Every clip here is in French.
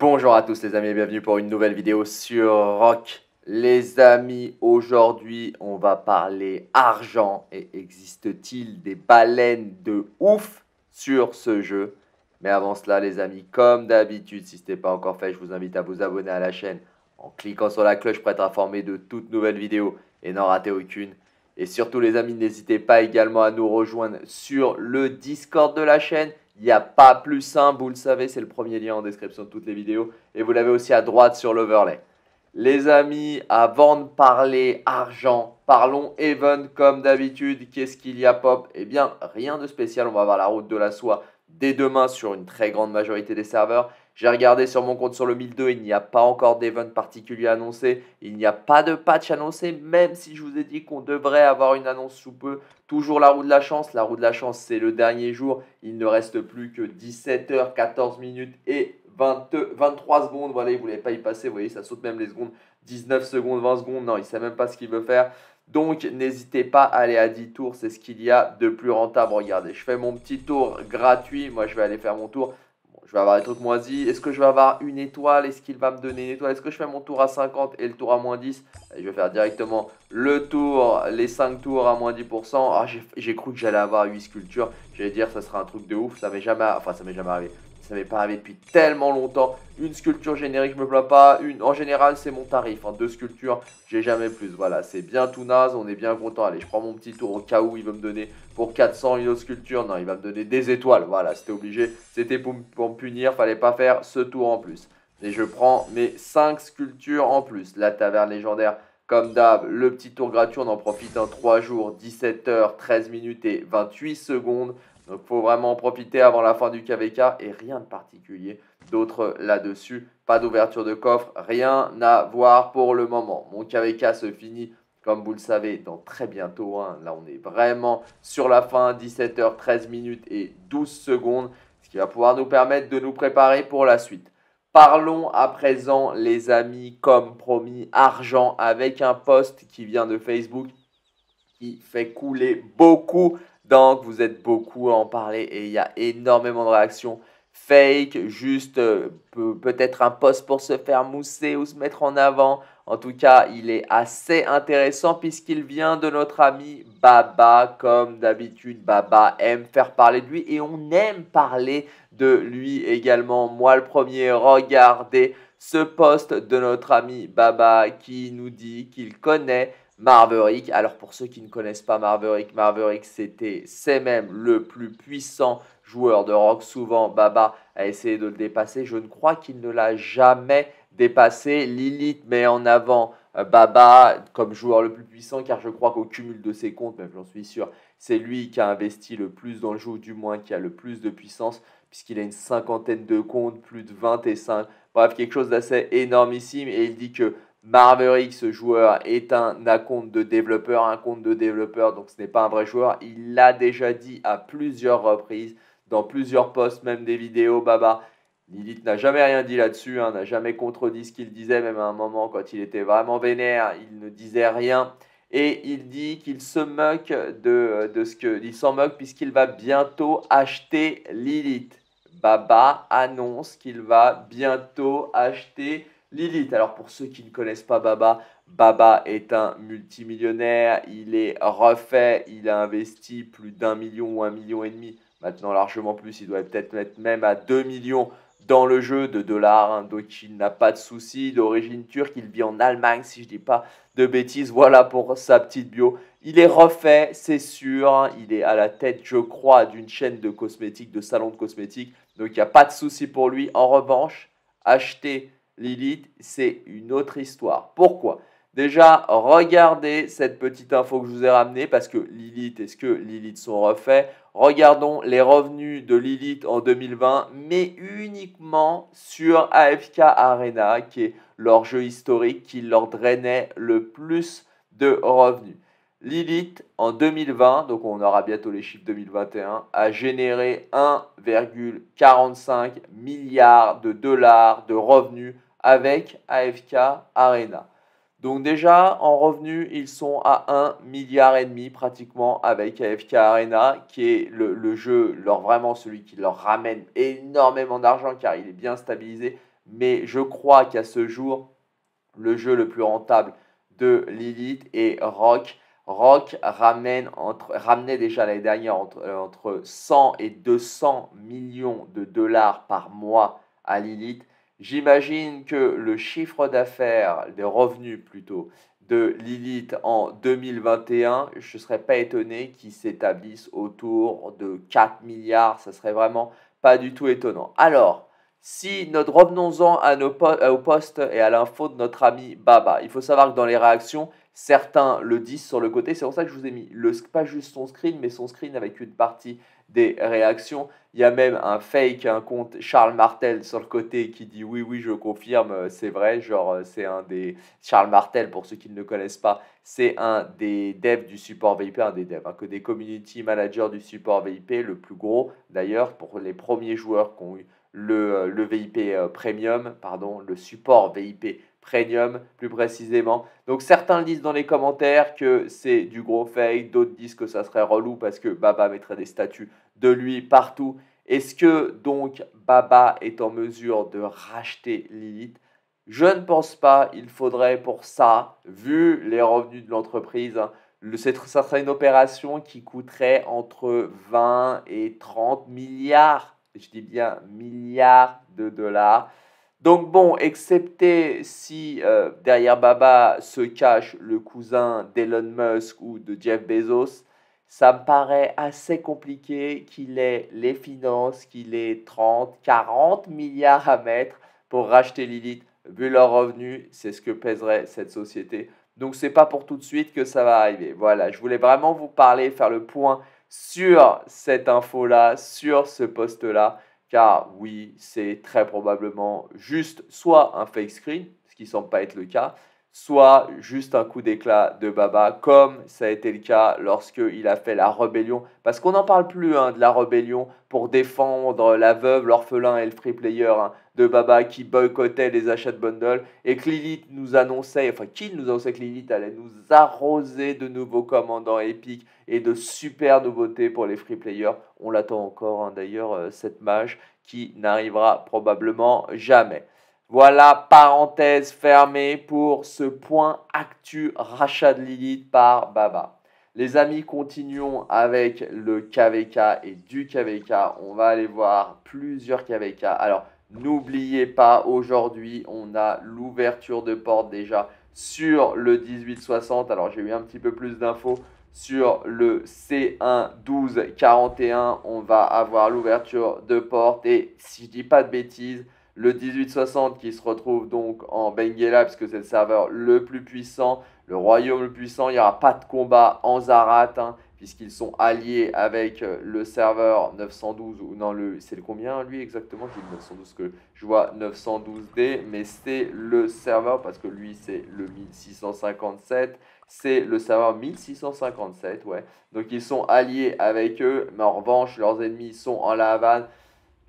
Bonjour à tous les amis et bienvenue pour une nouvelle vidéo sur Rock. Les amis, aujourd'hui on va parler argent et existe-t-il des baleines de ouf sur ce jeu? Mais avant cela les amis, comme d'habitude, si ce n'est pas encore fait, je vous invite à vous abonner à la chaîne en cliquant sur la cloche pour être informé de toutes nouvelles vidéos et n'en rater aucune. Et surtout les amis, n'hésitez pas également à nous rejoindre sur le Discord de la chaîne. Il n'y a pas plus simple, vous le savez, c'est le premier lien en description de toutes les vidéos. Et vous l'avez aussi à droite sur l'overlay. Les amis, avant de parler argent, parlons Even comme d'habitude. Qu'est-ce qu'il y a Pop? Eh bien, rien de spécial. On va avoir la route de la soie dès demain sur une très grande majorité des serveurs. J'ai regardé sur mon compte sur le 1002, il n'y a pas encore d'event particulier annoncé. Il n'y a pas de patch annoncé, même si je vous ai dit qu'on devrait avoir une annonce sous peu. Toujours la roue de la chance. La roue de la chance, c'est le dernier jour. Il ne reste plus que 17h, 14 minutes et 23 secondes. Voilà, il ne voulait pas y passer. Vous voyez, ça saute même les secondes. 19 secondes, 20 secondes. Non, il ne sait même pas ce qu'il veut faire. Donc, n'hésitez pas à aller à 10 tours. C'est ce qu'il y a de plus rentable. Regardez, je fais mon petit tour gratuit. Moi, je vais aller faire mon tour je vais avoir des trucs moisis. Est-ce que je vais avoir une étoile? Est-ce qu'il va me donner une étoile? Est-ce que je fais mon tour à 50 et le tour à moins 10 Je vais faire directement le tour, les 5 tours à moins 10%. Ah, j'ai cru que j'allais avoir 8 sculptures. J'allais dire ça sera un truc de ouf. Ça m'est jamais, enfin ça m'est jamais arrivé. Ça m'est pas arrivé depuis tellement longtemps. Une sculpture générique, je me plains pas. Une, en général, c'est mon tarif. Hein. Deux sculptures, j'ai jamais plus. Voilà, c'est bien tout naze. On est bien content. Allez, je prends mon petit tour au cas où il veut me donner pour 400 une autre sculpture. Non, il va me donner des étoiles. Voilà, c'était obligé. C'était pour, me punir. Fallait pas faire ce tour en plus. Et je prends mes 5 sculptures en plus. La taverne légendaire, comme d'hab, le petit tour gratuit, on en profite en 3 jours, 17 h 13 minutes et 28 secondes. Donc il faut vraiment en profiter avant la fin du KVK et rien de particulier d'autre là-dessus. Pas d'ouverture de coffre, rien à voir pour le moment. Mon KVK se finit, comme vous le savez, dans très bientôt. Hein. Là, on est vraiment sur la fin, 17h, 13 minutes et 12 secondes, ce qui va pouvoir nous permettre de nous préparer pour la suite. Parlons à présent, les amis, comme promis, argent avec un post qui vient de Facebook qui fait couler beaucoup donc, vous êtes beaucoup à en parler et il y a énormément de réactions fake, juste euh, peut-être un post pour se faire mousser ou se mettre en avant. En tout cas, il est assez intéressant puisqu'il vient de notre ami Baba. Comme d'habitude, Baba aime faire parler de lui et on aime parler de lui également. Moi, le premier, regardez ce post de notre ami Baba qui nous dit qu'il connaît Marverick. Alors pour ceux qui ne connaissent pas Marverick, Marverick c'était, c'est même le plus puissant joueur de rock. Souvent Baba a essayé de le dépasser. Je ne crois qu'il ne l'a jamais dépassé. Lilith met en avant euh, Baba comme joueur le plus puissant car je crois qu'au cumul de ses comptes, même j'en suis sûr, c'est lui qui a investi le plus dans le jeu, du moins qui a le plus de puissance puisqu'il a une cinquantaine de comptes, plus de 25. Bref, quelque chose d'assez énormissime et il dit que Marverick, ce joueur, est un, compte de développeur, un compte de développeur, donc ce n'est pas un vrai joueur. Il l'a déjà dit à plusieurs reprises, dans plusieurs posts, même des vidéos, Baba. Lilith n'a jamais rien dit là-dessus, hein, n'a jamais contredit ce qu'il disait, même à un moment quand il était vraiment vénère, il ne disait rien. Et il dit qu'il se moque de, de ce que. Il s'en moque puisqu'il va bientôt acheter Lilith. Baba annonce qu'il va bientôt acheter Lilith, alors pour ceux qui ne connaissent pas Baba, Baba est un multimillionnaire, il est refait, il a investi plus d'un million ou un million et demi, maintenant largement plus, il doit peut-être mettre même à 2 millions dans le jeu de dollars, hein, donc il n'a pas de souci, d'origine turque, il vit en Allemagne si je dis pas de bêtises, voilà pour sa petite bio. Il est refait, c'est sûr, hein, il est à la tête, je crois, d'une chaîne de cosmétiques, de salon de cosmétiques, donc il n'y a pas de souci pour lui. En revanche, acheter Lilith, c'est une autre histoire. Pourquoi? Déjà, regardez cette petite info que je vous ai ramenée parce que Lilith, est-ce que Lilith sont refaits? Regardons les revenus de Lilith en 2020, mais uniquement sur AFK Arena, qui est leur jeu historique qui leur drainait le plus de revenus. Lilith, en 2020, donc on aura bientôt les chiffres 2021, a généré 1,45 milliard de dollars de revenus avec AFK Arena. Donc déjà, en revenus, ils sont à 1 milliard et demi pratiquement avec AFK Arena, qui est le, jeu, leur, vraiment celui qui leur ramène énormément d'argent car il est bien stabilisé. Mais je crois qu'à ce jour, le jeu le plus rentable de Lilith est Rock. Rock ramène ramenait déjà l'année dernière entre, euh, entre 100 et 200 millions de dollars par mois à Lilith. J'imagine que le chiffre d'affaires, des revenus plutôt, de Lilith en 2021, je ne serais pas étonné qu'il s'établisse autour de 4 milliards. Ça serait vraiment pas du tout étonnant. Alors, si notre revenons-en à nos au poste et à l'info de notre ami Baba. Il faut savoir que dans les réactions, certains le disent sur le côté. C'est pour ça que je vous ai mis le, pas juste son screen, mais son screen avec une partie des réactions. Il y a même un fake, un compte Charles Martel sur le côté qui dit oui, oui, je confirme, euh, c'est vrai. Genre, euh, c'est un des. Charles Martel, pour ceux qui ne le connaissent pas, c'est un des devs du support VIP, un des devs, hein, que des community managers du support VIP, le plus gros d'ailleurs, pour les premiers joueurs qui ont eu le, euh, le VIP Premium, pardon, le support VIP Premium plus précisément. Donc certains disent dans les commentaires que c'est du gros fake, d'autres disent que ça serait relou parce que Baba mettrait des statues de lui partout. Est-ce que donc Baba est en mesure de racheter Lilith? Je ne pense pas. Il faudrait pour ça, vu les revenus de l'entreprise, hein, ça serait une opération qui coûterait entre 20 et 30 milliards, je dis bien milliards de dollars. Donc bon, excepté si euh, derrière Baba se cache le cousin d'Elon Musk ou de Jeff Bezos, ça me paraît assez compliqué qu'il ait les finances, qu'il ait 30, 40 milliards à mettre pour racheter Lilith. Vu leurs revenus, c'est ce que pèserait cette société. Donc c'est pas pour tout de suite que ça va arriver. Voilà, je voulais vraiment vous parler, faire le point sur cette info-là, sur ce poste-là car oui, c'est très probablement juste soit un fake screen, ce qui semble pas être le cas, soit juste un coup d'éclat de Baba, comme ça a été le cas lorsqu'il a fait la rébellion. Parce qu'on n'en parle plus hein, de la rébellion pour défendre la veuve, l'orphelin et le free player hein, Baba qui boycottait les achats de bundle et que Lilith nous annonçait, enfin qu'il nous annonçait que Lilith allait nous arroser de nouveaux commandants épiques et de super nouveautés pour les free players. On l'attend encore hein, d'ailleurs, euh, cette mage qui n'arrivera probablement jamais. Voilà, parenthèse fermée pour ce point actu rachat de Lilith par Baba. Les amis, continuons avec le KVK et du KVK. On va aller voir plusieurs KVK. Alors, n'oubliez pas, aujourd'hui, on a l'ouverture de porte déjà sur le 1860. Alors, j'ai eu un petit peu plus d'infos sur le C1 12 41. On va avoir l'ouverture de porte. Et si je dis pas de bêtises, le 1860 qui se retrouve donc en Benguela, puisque c'est le serveur le plus puissant, le royaume le puissant. Il n'y aura pas de combat en Zarat, hein, puisqu'ils sont alliés avec euh, le serveur 912, ou non, le, c'est le combien lui exactement? J'ai 912 que je vois 912D, mais c'est le serveur, parce que lui c'est le 1657, c'est le serveur 1657, ouais. Donc ils sont alliés avec eux, mais en revanche, leurs ennemis sont en La Havane.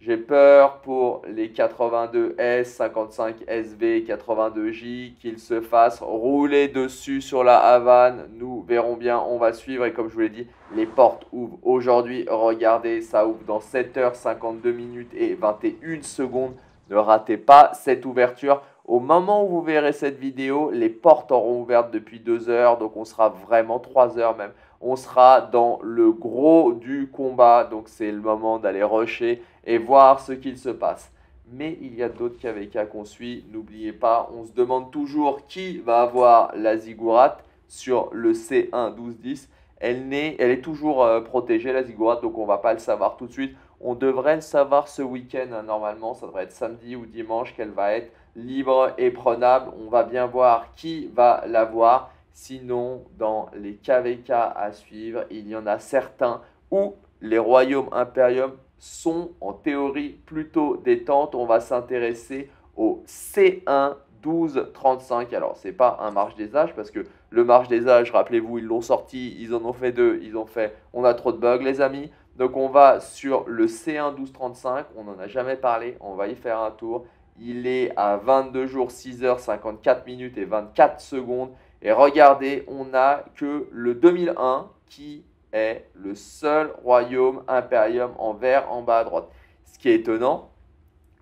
J'ai peur pour les 82S, 55SV, 82J qu'ils se fassent rouler dessus sur la Havane. Nous verrons bien, on va suivre. Et comme je vous l'ai dit, les portes ouvrent aujourd'hui. Regardez, ça ouvre dans 7h52 minutes et 21 secondes. Ne ratez pas cette ouverture. Au moment où vous verrez cette vidéo, les portes auront ouvert depuis 2 heures. Donc on sera vraiment 3 heures même on sera dans le gros du combat. Donc c'est le moment d'aller rusher et voir ce qu'il se passe. Mais il y a d'autres KVK qu'on suit. N'oubliez pas, on se demande toujours qui va avoir la Ziggurat sur le C1 1210. Elle, est, elle est toujours euh, protégée, la Ziggurat, donc on va pas le savoir tout de suite. On devrait le savoir ce week-end, hein, normalement. Ça devrait être samedi ou dimanche qu'elle va être libre et prenable. On va bien voir qui va l'avoir. Sinon, dans les KVK à suivre, il y en a certains où les royaumes impériums sont en théorie plutôt détentes. On va s'intéresser au C1 1235. Alors, c'est pas un marche des âges parce que le marche des âges, rappelez-vous, ils l'ont sorti, ils en ont fait deux, ils ont fait on a trop de bugs, les amis. Donc, on va sur le C1 1235. On n'en a jamais parlé, on va y faire un tour. il est à 22 jours, 6 heures, 54 minutes et 24 secondes. Et regardez, on n'a que le 2001 qui est le seul royaume impérium en vert en bas à droite. Ce qui est étonnant,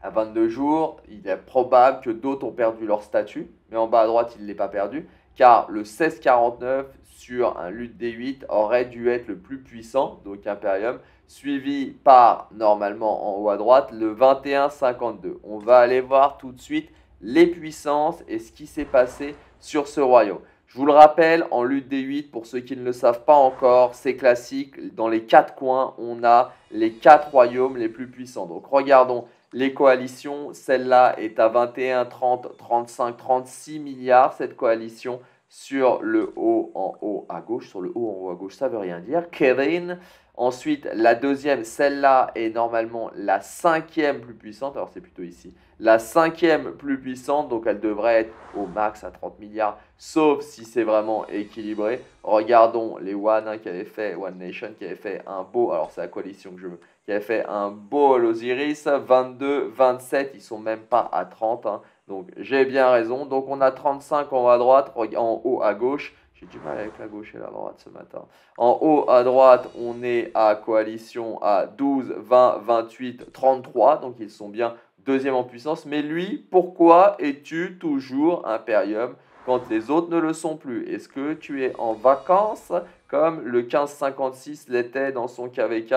à 22 jours, il est probable que d'autres ont perdu leur statut, mais en bas à droite, il ne l'est pas perdu, car le 1649 sur un lutte D8 aurait dû être le plus puissant, donc Imperium, suivi par, normalement en haut à droite, le 2152. On va aller voir tout de suite les puissances et ce qui s'est passé sur ce royaume. Je vous le rappelle, en lutte des 8, pour ceux qui ne le savent pas encore, c'est classique. Dans les quatre coins, on a les quatre royaumes les plus puissants. Donc regardons les coalitions. Celle-là est à 21, 30, 35, 36 milliards, cette coalition sur le haut en haut à gauche. Sur le haut en haut à gauche, ça veut rien dire. Kevin. Ensuite, la deuxième, celle-là est normalement la cinquième plus puissante. Alors c'est plutôt ici. La cinquième plus puissante, donc elle devrait être au max à 30 milliards, sauf si c'est vraiment équilibré. Regardons les One hein, qui avaient fait, One Nation qui avait fait un beau, alors c'est la coalition que je veux, qui avait fait un beau Osiris, 22, 27, ils sont même pas à 30. Donc j'ai bien raison. Donc on a 35 en haut à droite, en haut à gauche. J'ai du mal avec la gauche et la droite ce matin. En haut à droite, on est à coalition à 12, 20, 28, 33. Donc ils sont bien deuxième en puissance. Mais lui, pourquoi es-tu toujours Imperium quand les autres ne le sont plus? Est-ce que tu es en vacances comme le 1556 l'était dans son KVK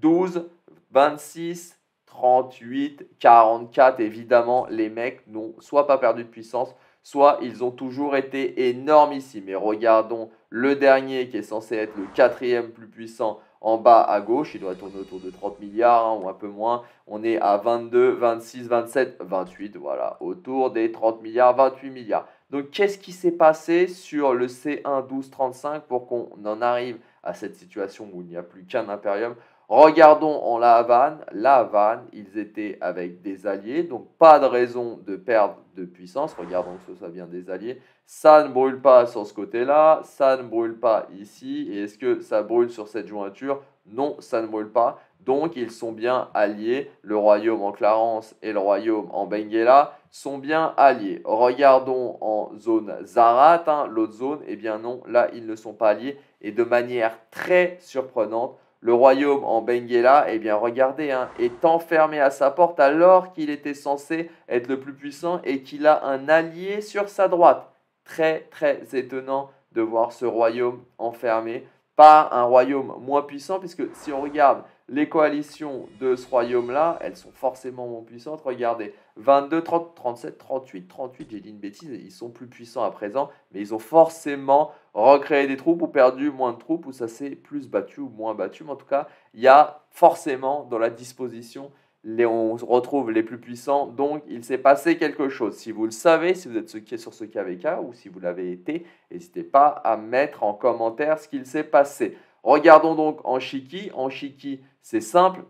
12, 26, 38, 44, évidemment, les mecs n'ont soit pas perdu de puissance, soit ils ont toujours été énormes ici. Mais regardons le dernier qui est censé être le quatrième plus puissant en bas à gauche. Il doit tourner autour de 30 milliards hein, ou un peu moins. On est à 22, 26, 27, 28. Voilà, autour des 30 milliards, 28 milliards. Donc qu'est-ce qui s'est passé sur le C1 1235 pour qu'on en arrive à cette situation où il n'y a plus qu'un impérium Regardons en La Havane. La Havane, ils étaient avec des alliés, donc pas de raison de perdre de puissance. Regardons que soit bien des alliés. Ça ne brûle pas sur ce côté-là, ça ne brûle pas ici. Et est-ce que ça brûle sur cette jointure? Non, ça ne brûle pas. Donc ils sont bien alliés. Le royaume en Clarence et le royaume en Benguela sont bien alliés. Regardons en zone Zarat, hein, l'autre zone, eh bien non, là ils ne sont pas alliés. Et de manière très surprenante, le royaume en Benguela, eh bien regardez, hein, est enfermé à sa porte alors qu'il était censé être le plus puissant et qu'il a un allié sur sa droite. Très très étonnant de voir ce royaume enfermé par un royaume moins puissant, puisque si on regarde les coalitions de ce royaume-là, elles sont forcément moins puissantes. Regardez, 22, 30, 37, 38, 38, j'ai dit une bêtise, ils sont plus puissants à présent, mais ils ont forcément recréé des troupes ou perdu moins de troupes, ou ça s'est plus battu ou moins battu. Mais en tout cas, il y a forcément dans la disposition les, on retrouve les plus puissants. Donc, il s'est passé quelque chose. Si vous le savez, si vous êtes sur ce KVK ou si vous l'avez été, n'hésitez pas à mettre en commentaire ce qu'il s'est passé. Regardons donc en Chiki. En Chiki, c'est simple.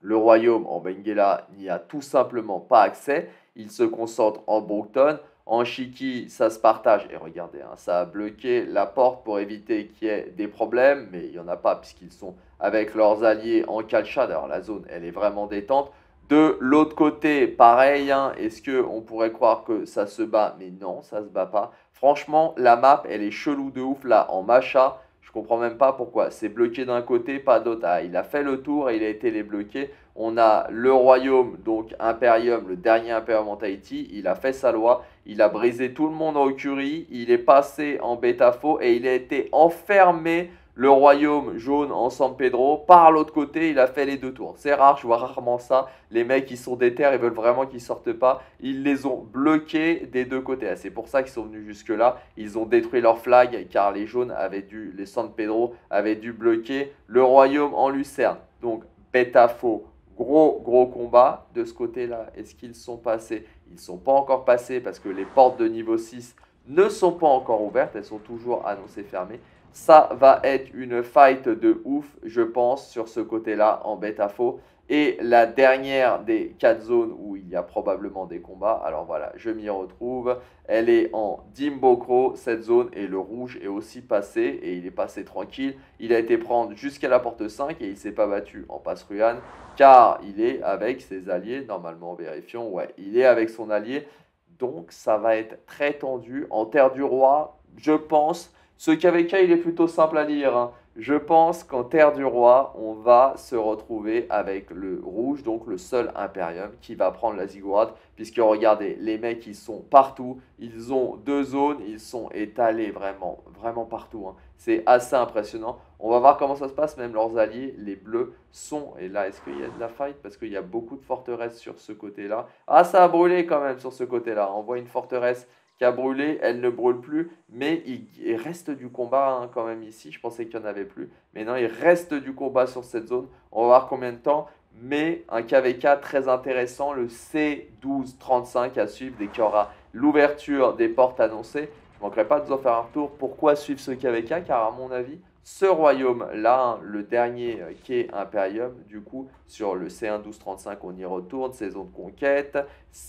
Le royaume en Benguela n'y a tout simplement pas accès. Il se concentre en Brookton. En Chiki, ça se partage. Et regardez, hein, ça a bloqué la porte pour éviter qu'il y ait des problèmes. Mais il n'y en a pas puisqu'ils sont avec leurs alliés en Kalchad. Alors la zone, elle est vraiment détente. De l'autre côté, pareil, hein, est-ce qu'on pourrait croire que ça se bat? Mais non, ça se bat pas. Franchement, la map, elle est chelou de ouf là en Macha. Je comprends même pas pourquoi. C'est bloqué d'un côté, pas d'autre. Ah, il a fait le tour et il a été les bloqué. On a le royaume, donc Imperium, le dernier Imperium en Tahiti. Il a fait sa loi. Il a brisé tout le monde en Curie. Il est passé en bêta-faux et il a été enfermé le royaume jaune en San Pedro. Par l'autre côté, il a fait les deux tours. C'est rare, je vois rarement ça. Les mecs, ils sont déter, ils veulent vraiment qu'ils sortent pas. Ils les ont bloqués des deux côtés. Ah, c'est pour ça qu'ils sont venus jusque-là. Ils ont détruit leur flag car les jaunes avaient dû, les San Pedro avaient dû bloquer le royaume en Lucerne. Donc, bêta faux. Gros, gros combat de ce côté-là. Est-ce qu'ils sont passés? Ils ne sont pas encore passés parce que les portes de niveau 6 ne sont pas encore ouvertes. Elles sont toujours annoncées fermées. Ça va être une fight de ouf, je pense, sur ce côté-là en bêta faux. Et la dernière des quatre zones où il y a probablement des combats, alors voilà, je m'y retrouve. Elle est en Dimbokro, cette zone, et le rouge est aussi passé, et il est passé tranquille. Il a été prendre jusqu'à la porte 5 et il ne s'est pas battu en passe Ruan, car il est avec ses alliés, normalement, vérifions, ouais, il est avec son allié. Donc ça va être très tendu. En Terre du Roi, je pense, ce KVK, il est plutôt simple à lire. Hein. Je pense qu'en Terre du Roi, on va se retrouver avec le rouge, donc le seul Imperium qui va prendre la ziggurat. Puisque regardez, les mecs, ils sont partout. Ils ont deux zones, ils sont étalés vraiment, vraiment partout. Hein. C'est assez impressionnant. On va voir comment ça se passe. Même leurs alliés, les bleus, sont. Et là, est-ce qu'il y a de la fight? Parce qu'il y a beaucoup de forteresses sur ce côté-là. Ah, ça a brûlé quand même sur ce côté-là. On voit une forteresse brûlé, elle ne brûle plus, mais il, reste du combat hein, quand même ici. Je pensais qu'il n'y en avait plus, mais non, il reste du combat sur cette zone. On va voir combien de temps, mais un KVK très intéressant, le C1235 à suivre dès qu'il y aura l'ouverture des portes annoncées. Je ne manquerai pas de vous en faire un retour. Pourquoi suivre ce KVK Car à mon avis, ce royaume-là, le dernier euh, qui est Imperium, du coup, sur le C1 1235, on y retourne, saison de conquête,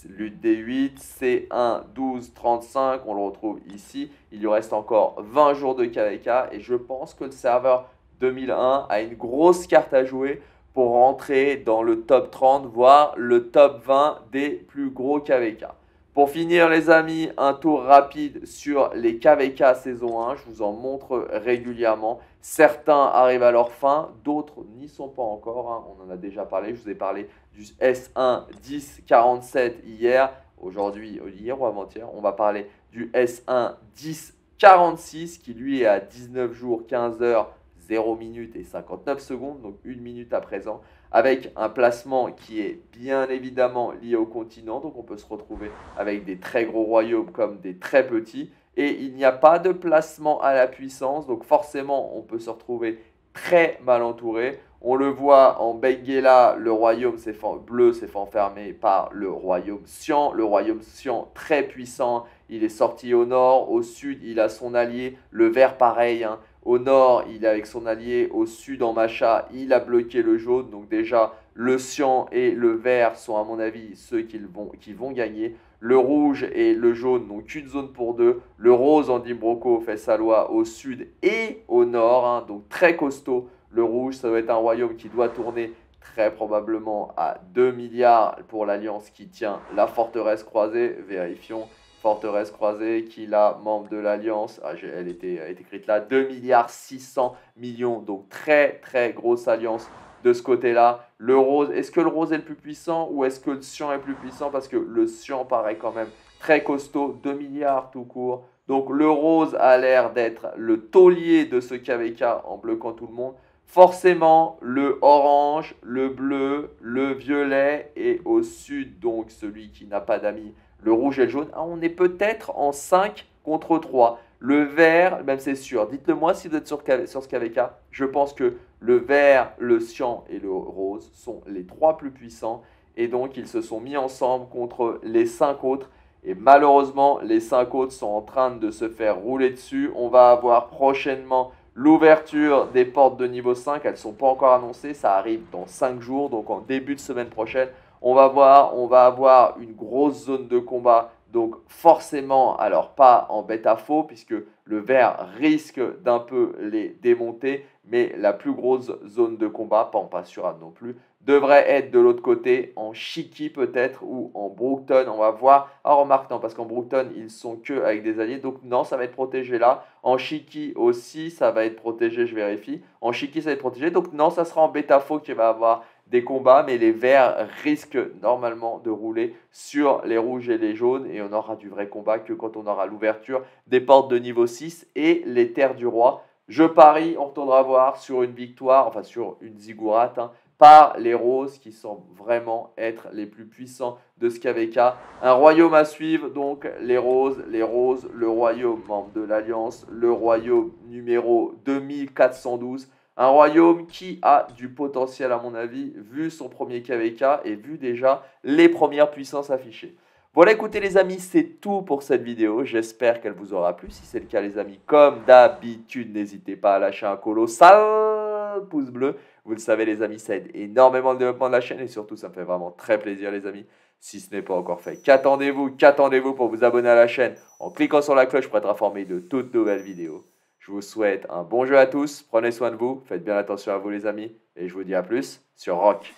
l'UD8, C1 1235, on le retrouve ici. Il lui reste encore 20 jours de KVK et je pense que le serveur 2001 a une grosse carte à jouer pour rentrer dans le top 30, voire le top 20 des plus gros KVK. Pour finir les amis, un tour rapide sur les KVK saison 1. Je vous en montre régulièrement. Certains arrivent à leur fin, d'autres n'y sont pas encore. Hein. On en a déjà parlé. Je vous ai parlé du S1 1047 hier. Aujourd'hui, hier ou avant-hier, on va parler du S1 1046 qui lui est à 19 jours, 15 heures, 0 minutes et 59 secondes, donc une minute à présent avec un placement qui est bien évidemment lié au continent. Donc on peut se retrouver avec des très gros royaumes comme des très petits. Et il n'y a pas de placement à la puissance. Donc forcément, on peut se retrouver très mal entouré. On le voit en Benguela, le royaume bleu s'est fait enfermer par le royaume Sian. Le royaume Sian, très puissant, il est sorti au nord. Au sud, il a son allié, le vert pareil. Hein. Au nord, il est avec son allié. Au sud, en Macha, il a bloqué le jaune. Donc déjà, le cyan et le vert sont à mon avis ceux qui vont, gagner. Le rouge et le jaune n'ont qu'une zone pour deux. Le rose en Dimbroco fait sa loi au sud et au nord. Hein. donc très costaud. Le rouge, ça doit être un royaume qui doit tourner très probablement à 2 milliards pour l'alliance qui tient la forteresse croisée. Vérifions forteresse croisée, qui là, membre de l'Alliance, ah, elle était, écrite là, 2 milliards 600 millions, donc très très grosse alliance de ce côté-là. Le rose, est-ce que le rose est le plus puissant ou est-ce que le cyan est plus puissant? Parce que le cyan paraît quand même très costaud, 2 milliards tout court. Donc le rose a l'air d'être le taulier de ce KVK en bloquant tout le monde. Forcément, le orange, le bleu, le violet et au sud, donc celui qui n'a pas d'amis, le rouge et le jaune. Ah, on est peut-être en 5 contre 3. Le vert, même c'est sûr. Dites-le moi si vous êtes sur, ce KVK. Je pense que le vert, le cyan et le rose sont les trois plus puissants. Et donc, ils se sont mis ensemble contre les 5 autres. Et malheureusement, les 5 autres sont en train de se faire rouler dessus. On va avoir prochainement l'ouverture des portes de niveau 5. Elles ne sont pas encore annoncées. Ça arrive dans 5 jours, donc en début de semaine prochaine. On va voir, on va avoir une grosse zone de combat. Donc forcément, alors pas en bêta faux, puisque le vert risque d'un peu les démonter, mais la plus grosse zone de combat, pas en passurade non plus, devrait être de l'autre côté, en Shiki peut-être, ou en Brookton, on va voir. Ah remarque, non, parce qu'en Brookton, ils sont que avec des alliés, donc non, ça va être protégé là. En Shiki aussi, ça va être protégé, je vérifie. En Shiki, ça va être protégé, donc non, ça sera en bêta faux qui va avoir des combats, mais les verts risquent normalement de rouler sur les rouges et les jaunes, et on aura du vrai combat que quand on aura l'ouverture des portes de niveau 6 et les terres du roi. Je parie, on retournera voir sur une victoire, enfin sur une ziggurat, hein, par les roses qui semblent vraiment être les plus puissants de ce KVK. Un royaume à suivre, donc les roses, les roses, le royaume membre de l'Alliance, le royaume numéro 2412. Un royaume qui a du potentiel à mon avis, vu son premier KVK et vu déjà les premières puissances affichées. Voilà, écoutez les amis, c'est tout pour cette vidéo. J'espère qu'elle vous aura plu. Si c'est le cas les amis, comme d'habitude, n'hésitez pas à lâcher un colossal pouce bleu. Vous le savez les amis, ça aide énormément le développement de la chaîne et surtout ça me fait vraiment très plaisir les amis. Si ce n'est pas encore fait, qu'attendez-vous Qu'attendez-vous pour vous abonner à la chaîne en cliquant sur la cloche pour être informé de toutes nouvelles vidéos. Je vous souhaite un bon jeu à tous, prenez soin de vous, faites bien attention à vous les amis et je vous dis à plus sur Rock.